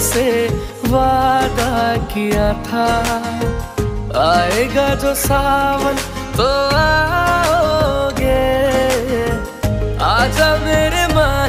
तुमसे वादा किया था। आएगा जो सावन तो आओगे। आजा मेरे माही